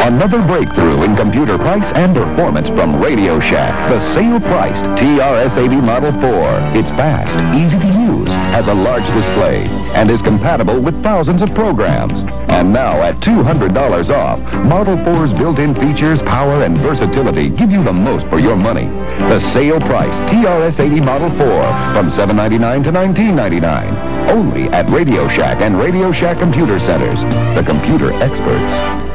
Another breakthrough in computer price and performance from Radio Shack. The sale-priced TRS-80 Model 4. It's fast, easy to use, has a large display, and is compatible with thousands of programs. And now at $200 off, Model 4's built-in features, power, and versatility give you the most for your money. The sale-priced TRS-80 Model 4 from $799 to $1999. Only at Radio Shack and Radio Shack Computer Centers. The computer experts.